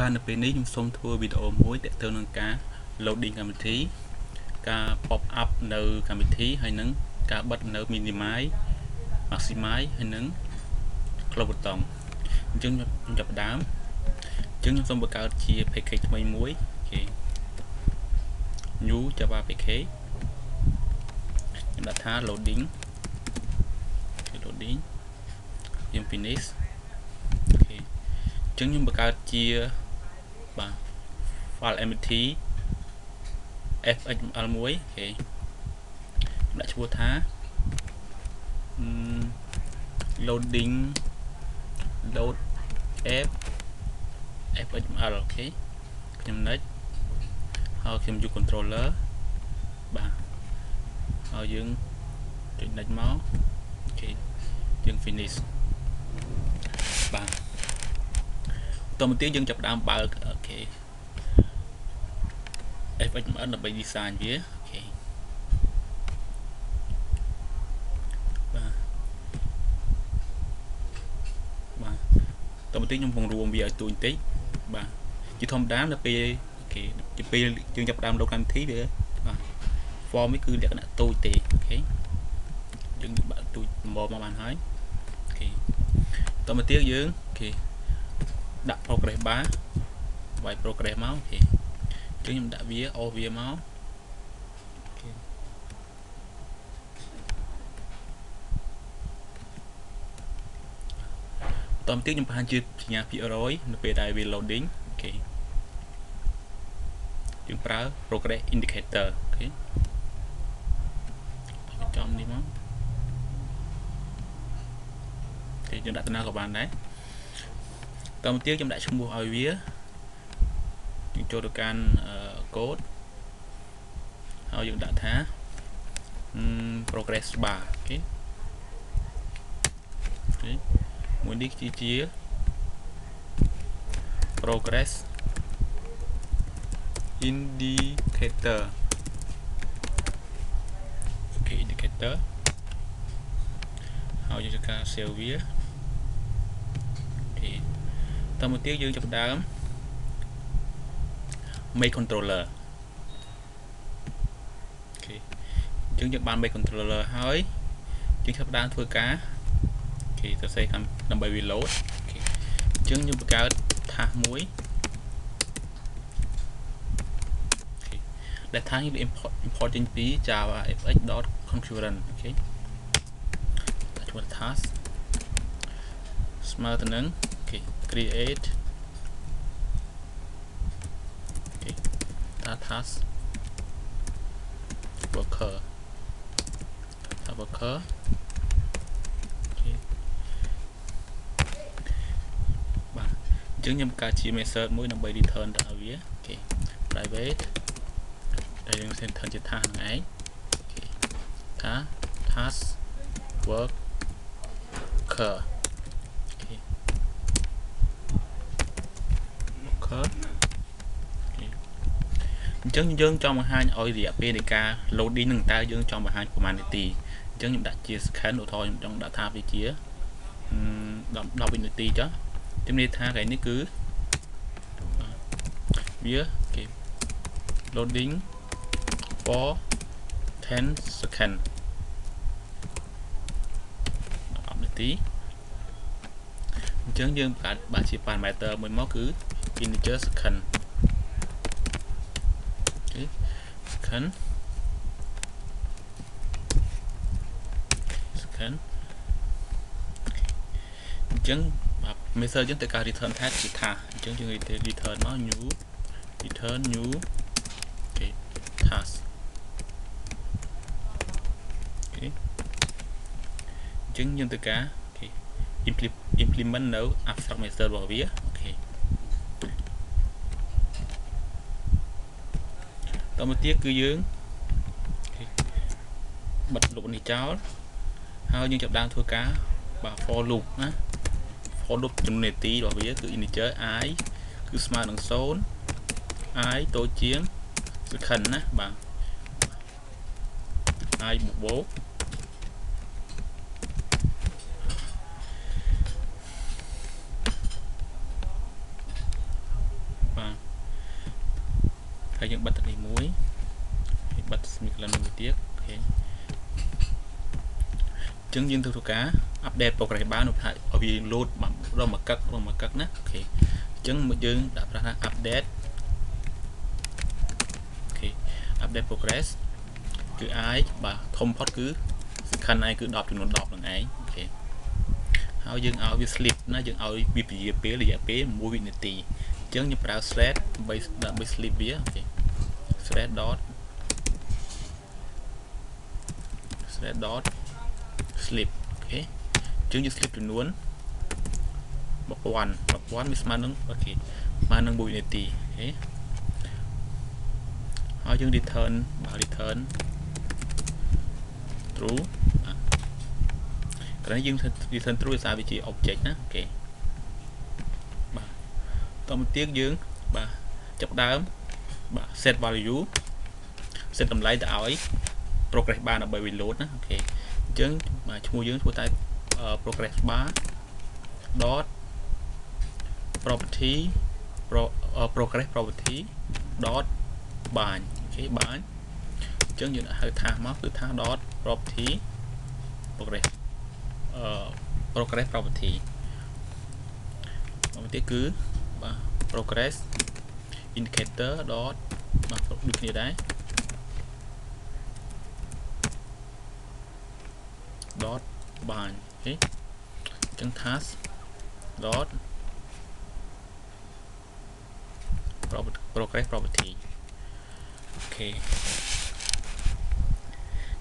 បាទនៅពេលនេះខ្ញុំសូមធ្វើវីដេអូមួយទាក់ទងនឹងការ loading កម្មវិធី ការ pop up នៅកម្មវិធីហើយនឹងការបិទនៅ minimize maximize ហើយនឹង close button អញ្ចឹងខ្ញុំចាប់ផ្ដើមអញ្ចឹងខ្ញុំសូមបង្កើតជា package ថ្មីមួយគេ new java package ខ្ញុំដាក់ថា loading គេ loading យើង finish okay អញ្ចឹងខ្ញុំបង្កើតជា បាទ file empty fxml មួយ okay ដាក់ឈ្មោះថា loading load app fxml okay ខ្ញុំ next ហើយខ្ញុំយក controller បាទហើយយើងចុច next មក okay យើង finish បាទ តមកទៀតយើងចាប់ផ្ដើមបើក okay FXML ដើម្បី design វា okay បាទបាទតមកទៀតខ្ញុំពង្រួមវាឲ្យទូបន្តិចបាទជាធម្មតានៅពេលអូខេជាពេលយើងចាប់ផ្ដើមលោកកម្មវិធីវាបាទ form នេះគឺលក្ខណៈទូចទេអូខេយើងបាក់ទូចដំបមកបានហើយអូខេតមកទៀតយើងអូខេ ដាក់ progress bar វាយ progress មកអូខេអញ្ចឹងខ្ញុំដាក់វាអូវាមកអូខេតមកទៀតខ្ញុំបង្ហាញជាសញ្ញាភាគរយនៅពេលដែលវា loading okay យើងប្រើ progress indicator okay ចំនេះមក okay យើងដាក់ដំណើរក៏បានដែរ តមកទៀតខ្ញុំដាក់ឈ្មោះឲ្យវាយើងចូលទៅកាន់កូដហើយយើងដាក់ថា progress bar okay okay មួយនេះជាជា progress indicator okay indicator ហើយយើងធ្វើការ save វា តមកទៀតយើងចាប់ដើម make controller okay អញ្ចឹងយើងបាន make controller ហើយយើងចាប់ដើមធ្វើការ okay សរសេរខាងដើម្បី reload okay អញ្ចឹងយើងបង្កើត task មួយ okay ដែល task នេះ import import ចេញពី javafx.concurrent okay ដាក់ឈ្មោះ task ស្មើទៅនឹង create okay data worker data worker okay បាទអញ្ចឹងខ្ញុំកើតជា method មួយដើម្បី return ទៅឲ្យវាអូខេ private ដែលយើង return ជា task ហ្នឹងឯងអូខេថា task worker អញ្ចឹងយើងចង់បង្ហាញឲ្យរយៈពេលនៃការ loading នឹងតើយើងចង់បង្ហាញប្រហែលនាទីអញ្ចឹងខ្ញុំដាក់ជា second ឧទាហរណ៍ខ្ញុំចង់ដាក់ថាវាជា10 10វិនាទីចុះជំនាញថាកន្លែងនេះគឺវាគេ loading for 10 second 10នាទីអញ្ចឹងយើងបង្កើតបាជា parameter មួយមកគឺ integer second second second អញ្ចឹងបាទ method យើងត្រូវការ return type ជាថាអញ្ចឹងយើង return មក new return new គេ task អូខេអញ្ចឹងយើងត្រូវការគេ implement នៅ abstract method របស់វាអូខេ តមកទៀតគឺយើងបិទលុបនេះចោលហើយយើងចាប់ដើមធ្វើការបាទ for loop ណា for loop ចំនួននាទីរបស់វាគឺ integer i គឺស្មើនឹង0 i តូចជាង second ណាបាទ i បូកបូក ហើយយើងបិទនេះមួយហើយបិទ semicolon មួយទៀតអូខេអញ្ចឹងយើងធ្វើការ update progress bar នោះថាឲ្យវា load រំមកកឹករំមកកឹកណាអូខេអញ្ចឹងយើងដាក់ប្រាស់ថា update អូខេ update progress គឺ i បាទធំផុតគឺសង្ខិន i គឺ10ចំនួន10នឹងឯងអូខេហើយយើងឲ្យវា slip ណាយើងឲ្យវាពជាពេលរយៈពេល1វិនាទីអញ្ចឹងខ្ញុំប្រើ thread ដើម្បីដើម្បី slip វាអូខេ thread dot thread dot slip អូខេអញ្ចឹងយើង slip ចំនួន1000 1000វាស្មើនឹងអូខេស្មើនឹង1វិនាទីអូខេហើយយើង return បើ return true ក្រោយយើង return true ដោយសារវាជា object ណា okay បាទ តមកទៀតយើងបាទចាប់ដើមបាទ set value set តម្លៃទៅឲ្យ progress bar ដើម្បី reload ណា okay អញ្ចឹងបាទឈ្មោះយើងធ្វើតែ progress bar dot property pro progress property dot bind អូខេ bind អញ្ចឹងយើងហៅថាមកគឺថា dot property progress អឺ progress property មកទៀតគឺបាទ progress indicator dot បាទដូចគ្នាដែរ dot bind okay អញ្ចឹង task dot progress property okay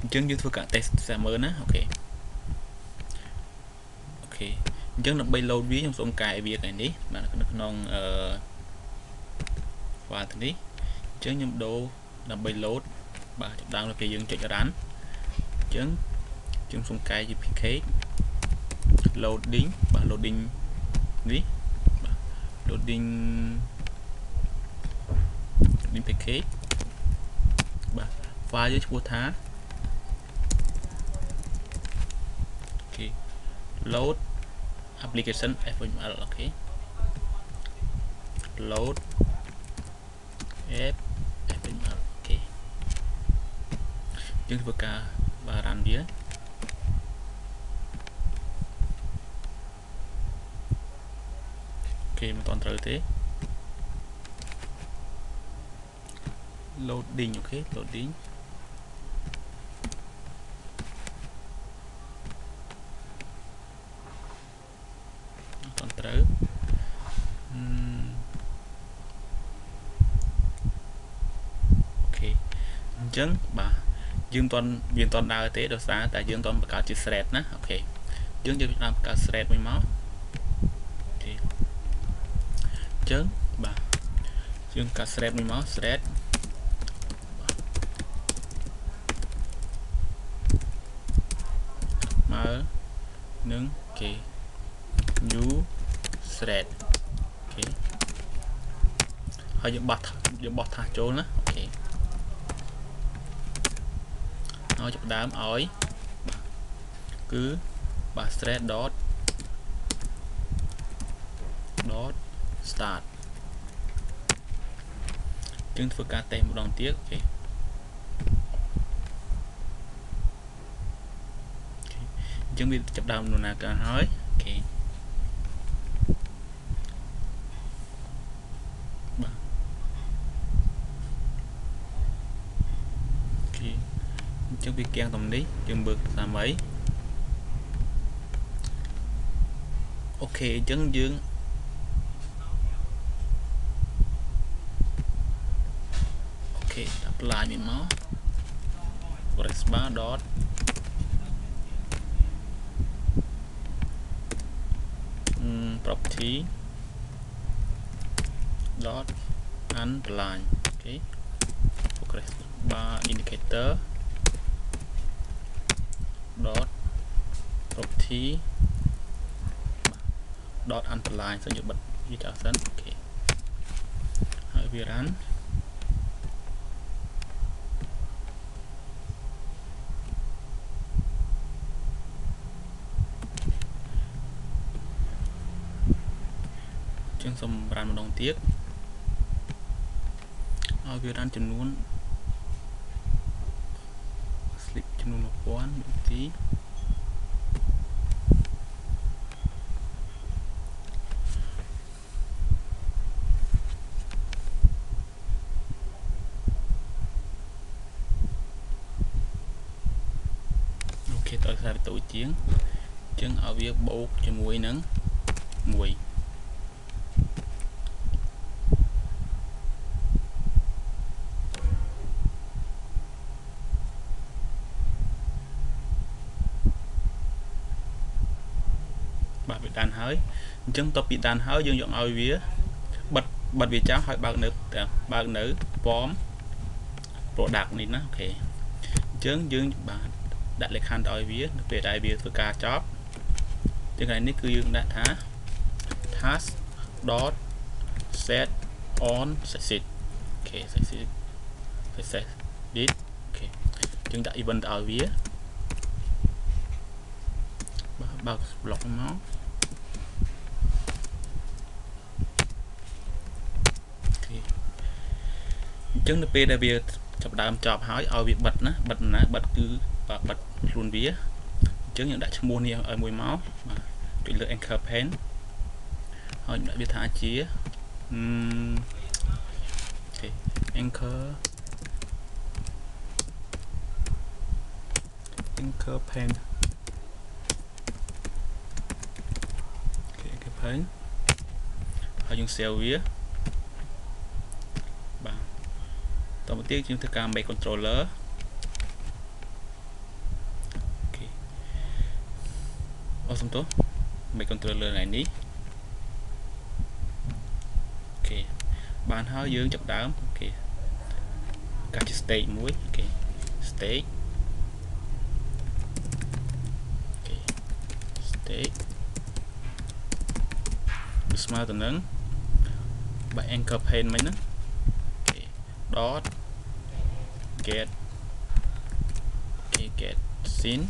អញ្ចឹងយើងធ្វើការ test សាមើលណា okay okay អញ្ចឹងដើម្បី load វាខ្ញុំសូមកែវាថ្ងៃនេះបាទនៅក្នុងអឺ file នេះអញ្ចឹងខ្ញុំដូរដើម្បី load បាទចាប់ដើមពេលយើងចុច run អញ្ចឹងខ្ញុំសូមកែជា pk loading បាទ loading នេះបាទ loading loading package បាទ file យើងឈ្មោះថាអូខេ load application fml អូខេ load app fml អូខេយើងធ្វើការបាទ run វាគេមិនតន់ត្រូវទេ loading អូខេ loading តន់ត្រូវអូខេអញ្ចឹងបាទយើងមិនតន់វាមិនតន់ដើរទេដោយសារតែយើងតន់បង្កើតជា thread ណាអូខេយើងយើងដាក់បង្កើត thread មួយមកចឹងបាទយើងកាត់ thread មួយមក thread មើលនឹងគេ new thread okay ហើយយើងបោះយើងបោះ task ចូលណា okay ហើយចាប់ដើមឲ្យគឺបាទ thread dot dot start យើងធ្វើការតេសម្ដងទៀត okayអញ្ចឹងវាចាប់ដើមដំណើរការហើយអូខេបាទអូខេ អញ្ចឹងវាកៀងតំនេះយើងមើលតាមអីអូខេអញ្ចឹងយើង apply នេះមក resbar dot property dot underline អូខេ progress bar indicator dot property dot underline សូមយកបិទវាចោលសិនអូខេហើយវា run ជាងសុំប្រានម្ដងទៀតឲ្យវា run ចំនួន sleep ចំនួន1000វិធីអូខេតើខ្សែបន្ទូជាងអញ្ចឹងឲ្យវាបូកជាមួយនឹង1 ដានហើយអញ្ចឹងតបពីដានហើយយើងយកឲ្យវាបិទបិទវាចោលហើយបើកនៅបើកនៅ form product នេះណា okay អញ្ចឹងយើងបាទដាក់លក្ខខណ្ឌឲ្យវានៅពេលដែលវាធ្វើការចប់ជាកន្លែងនេះគឺយើងដាក់ថា task dot set on success okay success succeeded okay យើងដាក់ event ឲ្យវាបាទបើក block មក ចឹងនៅពេលដែលវាចាប់ដើមចប់ហើយឲ្យវាបិទណាបិទណាបិទគឺបិទខ្លួនវាអញ្ចឹងយើងដាក់ឈ្មោះនេះឲ្យមួយមកបាទចុចលើ anchor pane ហើយដាក់វាថាជាអឺ okay anchor anchor pane okay anchor pane ហើយយើង save វាត ទៅទៀតយើងធ្វើការ make controller okay អឺសុំទោស make controller ថ្ងៃនេះ okay បានហើយយើងចាប់ដើម okay កាច់ជា stage មួយ okay stage okay stage ស្មើទៅនឹងបើ anchor pane មិញណា dot get okay get scene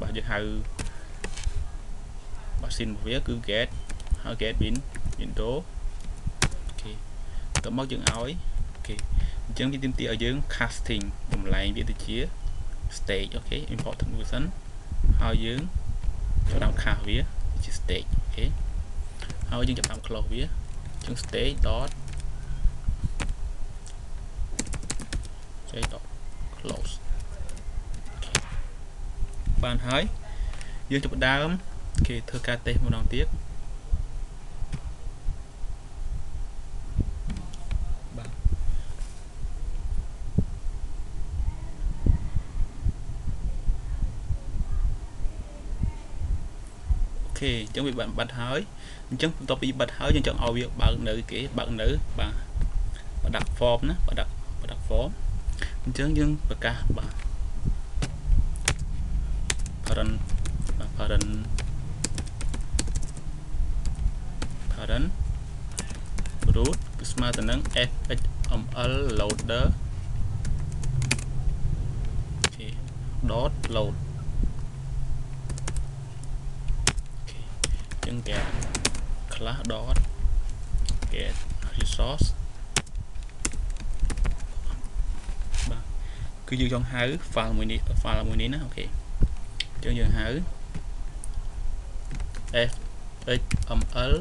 បាទយើងហៅបាទ scene របស់វាគឺ get ហើយ get win window អូខេតមកយើងឲ្យអូខេអញ្ចឹងវាទាមទារឲ្យយើង casting តម្លែងវាទៅជា stage អូខេ import function ហើយយើងចាប់តាម cast វាជា stage អូខេហើយយើងចាប់តាម close វាអញ្ចឹង stage dot ចែកដល់ close បានហើយយើងចាប់ដើមគេធ្វើការតេស្តម្ដងទៀតបាទអូខេអញ្ចឹងវាបានបាត់ហើយអញ្ចឹងបន្ទាប់ពីបាត់ហើយយើងចង់ឲ្យវាបើកនៅគេបើកនៅបាទបដាក់ form ណាបដាក់បដាក់ form អញ្ចឹងយើងប្រកាសបាទ parent បាទ parent parent root គឺស្មើទៅនឹង fxml loader okay dot load okay អញ្ចឹង get class dot get resource គឺយើងចង់ហៅ file មួយនេះ file មួយនេះណា okayអញ្ចឹងយើងហៅ fxml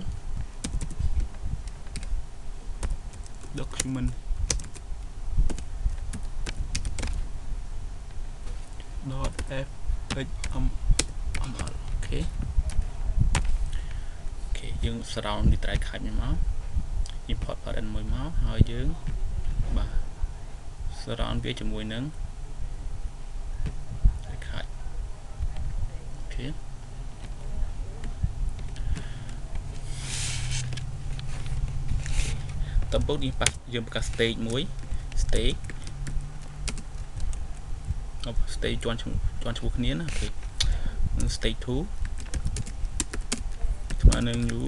document dot fxml អូខេអូខេយើង surround នេះត្រៃខាច់មួយមក import parent មួយមកហើយយើងបាទ surround វាជាមួយនឹងខាច់អូខេតំពុកនេះប៉ះយើងបង្កើត stage មួយ stage អប stage ជាន់ជាន់ឈ្មោះគ្នាណាអូខេ stage 2ស្មើនឹង new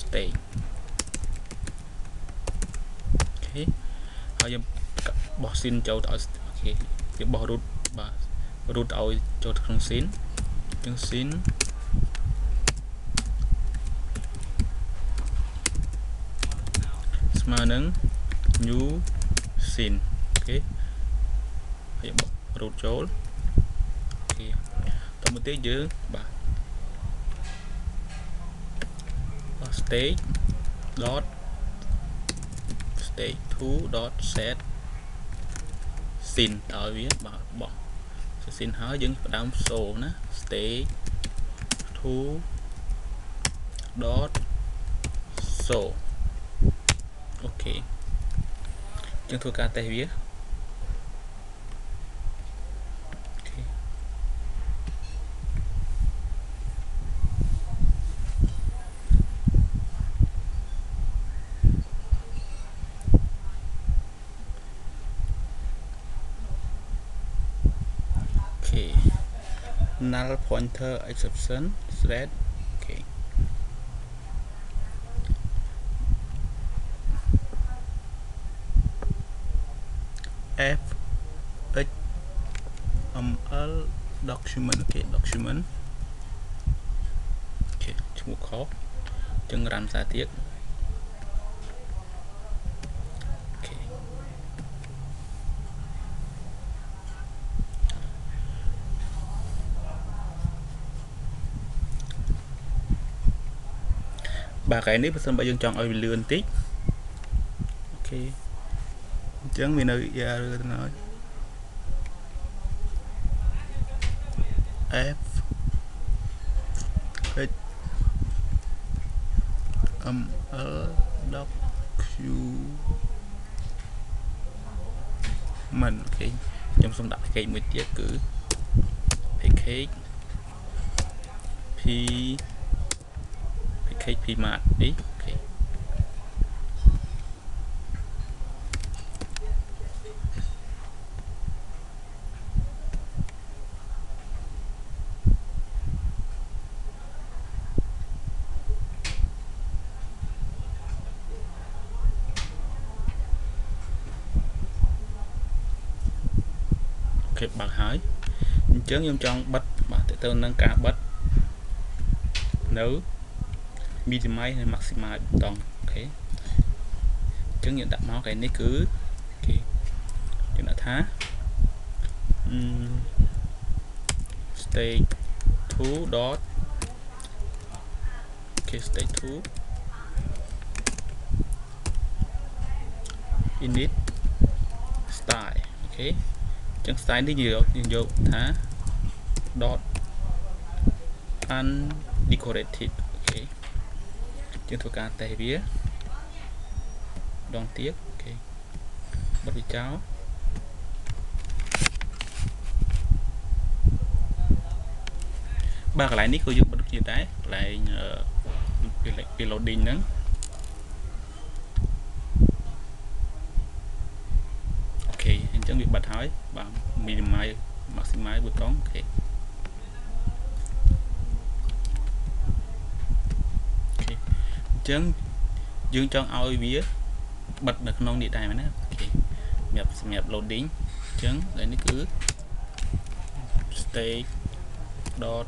stage okay ហើយយើង បោះ scene ចូលទៅឲ្យ okay វាបោះ root បាទ root ឲ្យចូលទៅក្នុងស៊ីនចឹងស៊ីនស្ស្មើនឹង new sin អូខេហើយបរូតចូលអូខេតទៅទៀតយើងបាទ stage dot stage 2 dot set sin ឲ្យវាបាទបោះ sin ហើយយើងផ្ដើមសូណា stage 2 dot so អូខេយើងធ្វើការតេស្តវា null pointer exception thread okay f h ml document អូខេ document អូខេឈ្មោះខុសចឹងរ៉ាំសារទៀត បាទកែនេះបើសិនបើយើងចង់ឲ្យវាលឿនតិចអូខេអញ្ចឹងវានៅ error ទៅហើយ f h m l doc q មិនអូខេខ្ញុំសូមដាក់ package មួយទៀតគឺ package p KP Mart នេះអូខេគេបើកហើយអញ្ចឹងខ្ញុំចង់បិទបាទទៅនឹងការបិទនៅ minimize និង maximize បតង់អូខេអញ្ចឹងយើងដាក់មកកែនេះគឺគេយើងដាក់ថា stage 2 dot គេ stage 2 init style okay អញ្ចឹង style នេះយើងយើងយកថា dot undecorated យើងធ្វើការតេស្តវាដងទៀត okay បិទវាចោលបាទកន្លែងនេះក៏យើងបិទជាដែរកន្លែងពី loading ហ្នឹងអូខេអញ្ចឹងវាបិទហើយបាទ minimize maximize ប៊ូតុងអូខេ ចឹងយើងចង់ឲ្យវាបិទនៅក្នុងនេះដែរមែនណាអូខេសម្រាប់សម្រាប់ loading អញ្ចឹងដែលនេះគឺ stage dot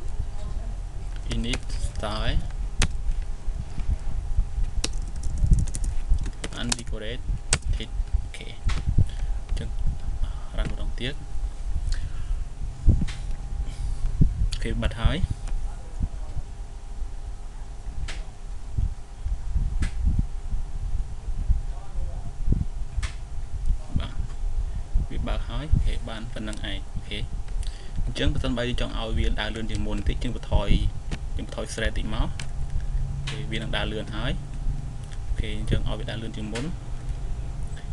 init style undecorated អូខេអញ្ចឹងរ៉ាន់ម្ដងទៀតអូខេ បិទហើយបានប៉ុណ្្នឹងឯងអូខេអញ្ចឹងបើសិនបើយើងចង់ឲ្យវាដើរលឿនជាងមុនបន្តិចយើងបន្ថយយើងបន្ថយ thread តិចមកគេវានឹងដើរលឿនហើយអូខេអញ្ចឹងឲ្យវាដើរលឿនជាងមុន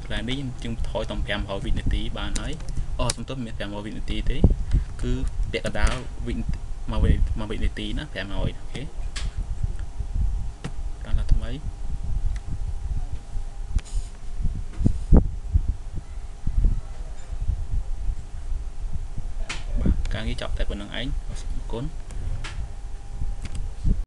កន្លែងនេះយើងបន្ថយតាម500វិនាទីបានហើយអូសំទោសមាន500វិនាទីទេគឺពាក់កណ្ដាលវិមកមកវិនាទីណា500អូខេដល់ថ្មីការ ងារចប់តែប៉ុណ្្នឹងឯងអរគុណ